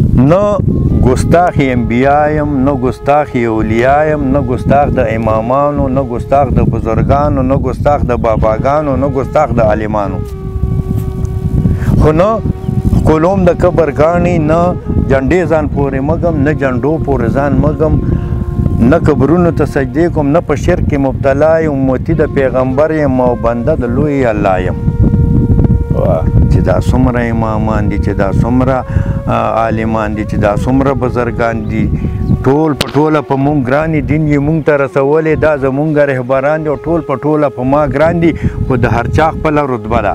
نه ګستاخ انبیا یم نه ګستاخ اولیا یم نه ګستاخ د امامانو نه ګستاخ د بزرګانو نه ګستاخ د باباګانو نه ګستاخ د عالمانو خو نه ښکلوم د کبر کاڼي نه جنډې ځان پورې مګم نه جنډو پورې ځان مګم نه قبرونو ته سجدې کوم نه په شرک کې مبتلا یم امتی د پیغمبر یم او بنده د لوی الله یم چې دا څومره امامان دي چې دا څومره عالمان دي چې دا څومره بزرګان دي ټول په ټوله په مونږ ګران دي دین یې مونږ ته رسولې دا زمونږ رهبران دي او ټول په ټوله په ما ګران دي خو د هر چا خپله رتبه ده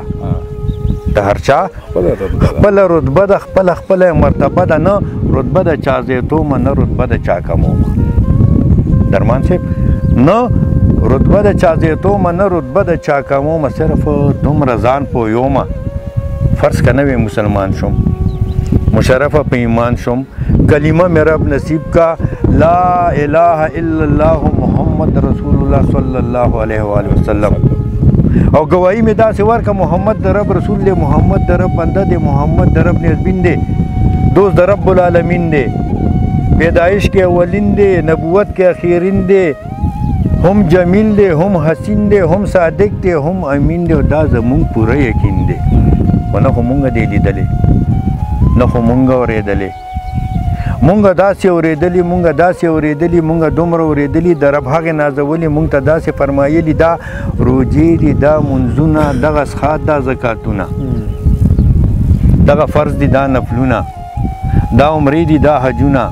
د هر چا خپله رتبه ده خپله خپله مرتبه ده نه رتبه د چا زیتومه نه رتبه د چا کمومه درمان صاحب نه رتبه د چا زیتومه نه رتبه د چا کمومه صرف دومره ځان پویومه فرض کنه وی مسلمان شوم مشرف په ایمان شوم کلمه مې رب نصیب کا لا اله الا الله محمد رسول الله صلی الله علیه و علیه وسلم او گواہی مې داسې ورکه محمد د رب رسول دی محمد د رب بنده دی محمد د رب نسبین دی دوست د رب العالمین دی پیدایش کې اولین دی نبوت کې اخیرین دی هم جمیل دی هم حسین دی هم صادق دی هم امین دی دا زمونږ پوره یقین دی خو نه خو مونږ دی لیدلی نه خو مونږ اورېدلی مونږ داسې اورېدلی مونږ داسې اورېدلی مونږ دومره اورېدلی د رب هغې نازولي مونږ ته داسې فرمایلی دا روجې دي دا منځونه دغه څښات دا زکاتونه دغه فرض دي دا نفلونه دا عمرې دي دا حجونه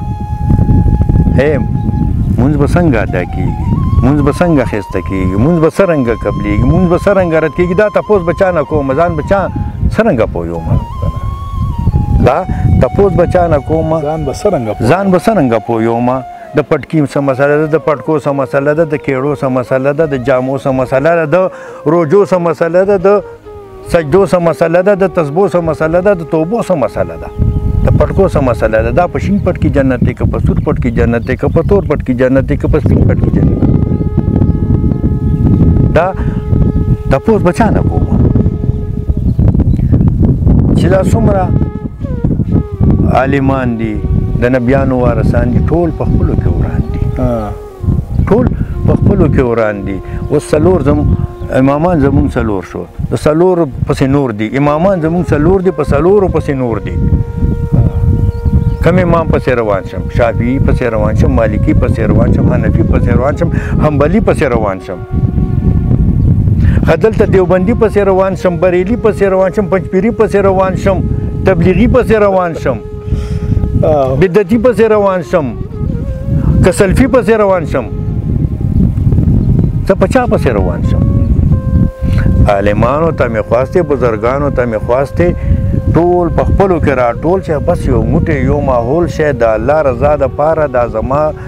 هي مونږ به څنګه ادا کیږي مونږ به څنګه خسته کیږي مونږ به څنګه قبليږي مونږ به څنګه رد کیږي دا تاسو بچا نه کوم ځان بچا څنګه پویو ما دا تاسو بچا نه کوم ځان به څنګه ځان به څنګه پویو ما د پټکی سم مسله ده د پټکو سم مسله ده د کېړو سم مسله ده د جامو سم مسله ده د روجو سم مسله ده د سجدو سه مسله ده د تسبو سه مسله ده د توبو سه مسله ده د پټکو سه مسله ده دا په شین پټ کې جنت دی که په سور پټ کې جنت دی که په تور پټ کې جنت دی که په سپین پټ کې جنت دا تپوس بچا نه کوم چې دا څومره عالمان دي د نبیانو وارثان دي ټول په خپلو کې وران دي ټول په خپلو کې وران دي اوس څلور زم امامان زمونږ څلور شو د څلور پسې نور دي امامان زمونږ څلور دي په څلورو پسې نور دي کم امام پسې روان شم شافعي پسې روان شم مالکي پسې روان شم حنفي پسې روان شم حنبلي پسې روان شم خدلته دیوبندي پسې روان شم بریلي پسې روان شم پنځپيري پسې روان شم تبلیغي پسې روان شم بدعتي پسې روان شم که سلفي پسې روان شم زه په چا پسې روان شم عالمانو ته مې خواسته بزرګانو ته مې خواسته ټول په خپلو کې راټول شه بس یو موټی یو ماحول شه د الله رضا د پاره دا زما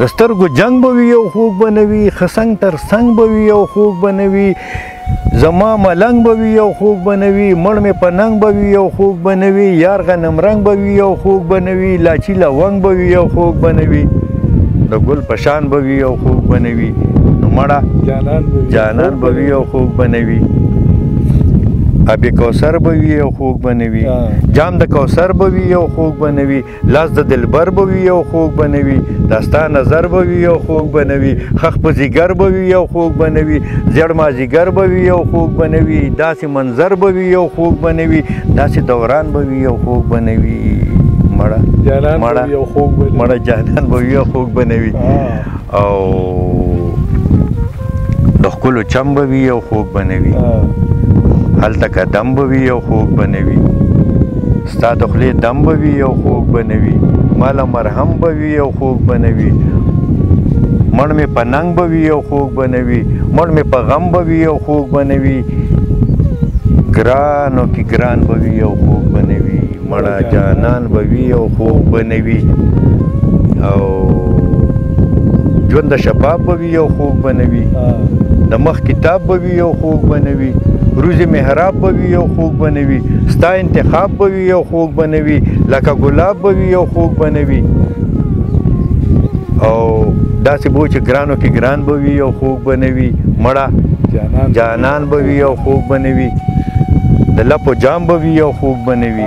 د سترګو جنگ به وي یو خوږ به نه وي ښه څنګ تر څنګ به وي یو خوږ به نه وي زما ملنګ به وي یو خوږ به نه وي مړ مې په ننګ به وي یو خوږ به نه وي یار غنم رنګ به وي یو خوږ به نه وي لاچي لونګ به وي یو خوږ به نه وي د ګل په شان به وي یو خوږ به نه وي نو مړه جانان به وي یو خوږ به نه وي ابي کوثر به وي یو خوږ به نه وي جام د کوثر به وي یو خوږ به نه وي لاس د دلبر به وي یو خوږ به نه وي دا ستا نظر به وي یو خوږ به نه وي خخ په ځیګر به وي یو خوږ به نه وي زیړ مازیګر به وي یو خوږ به نه وي داسې منظر به وي یو خوږ به نه وي داسې دوران به وي یو خوږ به نه وي مړه جانان به وي یو خوږ به مړه جانان به وي یو خوږ به نه وي او د ښکلو چم به وي یو خوږ به نه وي هلته قدم به وي یو خوږ به نه وي ستا د خولې دم به وي او خوږ به نه وي ماله مرهم به وي او خوږ به نه وي مړ مې په ننګ به وي او خوږ به نه وي مړ مې په غم به وي او خوږ به نه وي ګرانو کې ګران به وي او خوږ به نه وي مړه جانان به وي او خوږ به نه وي او ژوند د شباب به یو خوږ به نه وي د مخ کتاب به وي یو خوږ به نه وي روزي محراب به وي یو خوږ به نه وي ستا انتخاب به وي یو خوږ به نه وي لکه ګلاب به وي یو خوږ به نه وي او داسې بو چې ګرانو کې ګران به وي او خوږ به نه وي مړه جانان, جانان به وي او خوږ به نه وي د لپو جام به وي او خوږ به نه وي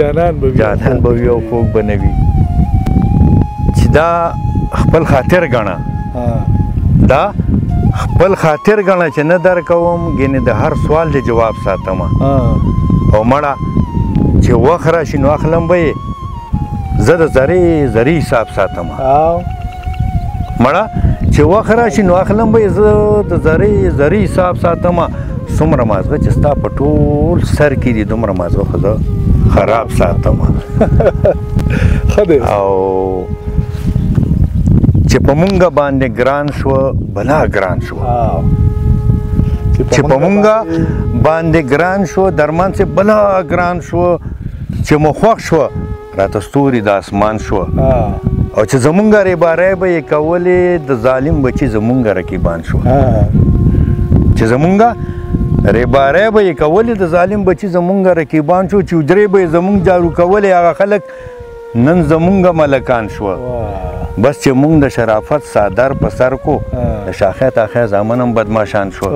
جانان به وي جانان به وي او خوږ به نه وي چې دا خپل خاطر ګڼه دا خپل خاطر ګڼه چې نه در کوم ګینه د هر سوال د جواب ساتم او مړه چې وخت راشي نو اخلم به زه د زری زری حساب ساتم او مړه چې وخت راشي نو اخلم به زه د ذرې ذرې حساب ساتم څومره مازغه چې ستا په ټول سر کې دي دومره مازغه خو زه خراب ساتم او چې په مونږه باندې ګران شو بلا ګران شو چې په مونږه باندې ګران شو درمان چې بلا ګران شو چې مخوښ شو راته ستوري د اسمان شو او چې زمونږ رېبارۍ به یې کولې د ظالم بچي زمونږ رقیبان شو چې زمونږ ریباره به یې کولې د ظالم بچي زمونږ رقیبان شو چې درې به یې زمونږ جارو کولې هغه خلک نن زمونږ ملکان شو بس چې مونږ د شرافت صادر په سر کو د شاخه تاخه زامن هم بدمعشان شو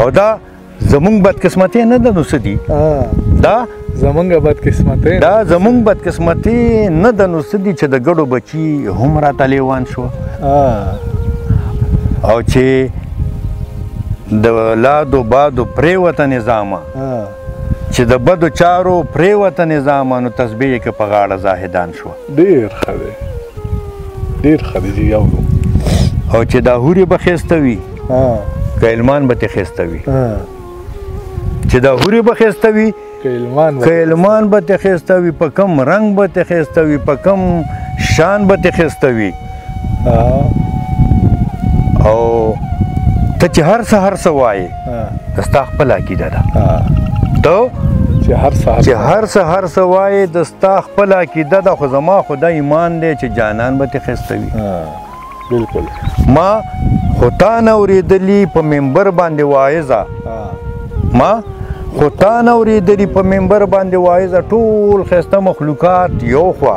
او دا زمونږ بدقسمتي نه ده نو څه دي دا زمونږ بدقسمتي دا زمونږ بدقسمتي نه ده نو څه دي چې د ګډو بچي هم راته لیوان شو او چې د لادو بادو پریوته نظامه چې د بدو چارو پریوته نظامه نو تسبیح کې په غاړه زاهدان شو ډیر ښه دی ډیر ښه دی یو نو او چې دا هوري به خسته وي که علمان به خسته وي چې دا هوري به خسته وي که علمان به خسته وي په کم رنگ به خسته وي په کم شان به خسته وي او ته چې هر څه هر څه وایې ستا خپل عقیده ده ته چې هر څه چې هر څه هر څه وایې د ستا خپل عقیده ده خو زما خو دا ایمان دی چې جانان به تې ښایسته وي بلکل ما خو تا نه اورېدلي په ممبر باندې واعظه ما خو تا نه اورېدلي په ممبر باندې واعظه ټول ښایسته مخلوقات یو خوا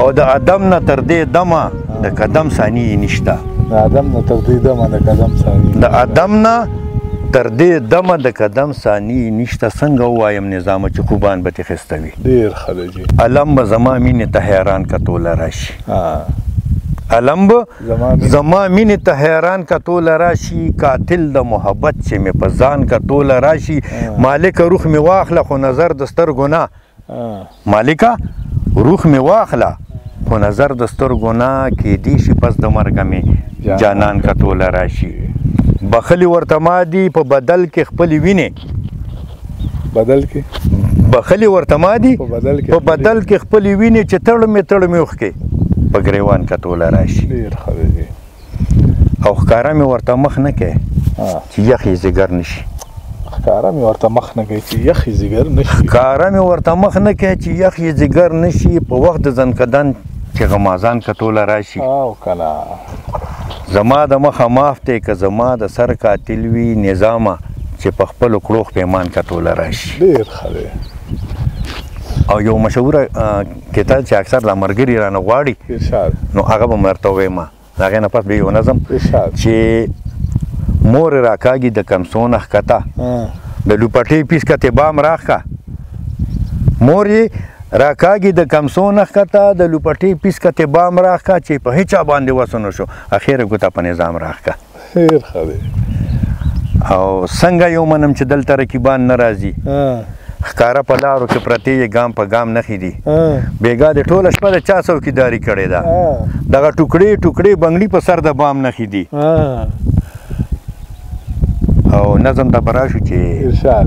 او د ادم نه تر دې دمه د قدم ثانی نشته د ادم نه تر دې دمه د قدم ثانی د ادم نه تر دې دمه د قدم ثانی نشته څنګه وایم نظام چې خوبان به تخستوي ډیر خلجی علم به زما مين ته حیران کتو لراشي علم به زما مين ته حیران کتو لراشي قاتل د محبت چې مې په ځان کتو لراشي مالک روح مې واخله خو نظر د ستر ګنا مالکه روح می واخله خو نظر د سترګو نه کې دی شي پس د مرګ می جانان کتو لراشي بخلی ورته ما دی په بدل کې خپل ویني بدل کې بخلی ورته ما دی په بدل کې په بدل کې خپل ویني چې تړ می تړ می وخ کې په گریوان کتو لراشي ډیر خبرې او ښکارا مې ورته مخ نه کې چې یخ یې زیګر نشي ښکارا مې ورته مخ نه کې چې یخ یې زیګر نشي ښکارا مې ورته مخ نه کې چې یخ یې زیګر نشي په وخت د ځنکدن چې غمازان کتوله راشي او کلا زما د مخه معاف ته که زما د سر قاتل وی نظامه چې په خپل کړوخ پیمان کتوله راشي ډیر خره او یو مشهور کې ته چې اکثر د مرګري رانه غواړي نو هغه به مرته وایم هغه نه پس به یو نظم چې مور راکاږي د کمسونه ښکته د لوپټې پیس کته بام راخه مور یې راکاږي د کمسو نخکته د لوپټې پیس کته بام راخه چې په هیچا باندې وسنو شو اخیر ګوتا په نظام راخه ډیر ښه دی او څنګه یو منم چې دلته رقیبان نه راځي ښکارا په لارو کې پرتی یې ګام په ګام نخې دي بیګا د ټوله شپه د چا څوکیداری کړې ده دغه ټوکړې ټوکړې بنګړي په سر د بام نخې دي او نظم ته براشو چې ارشاد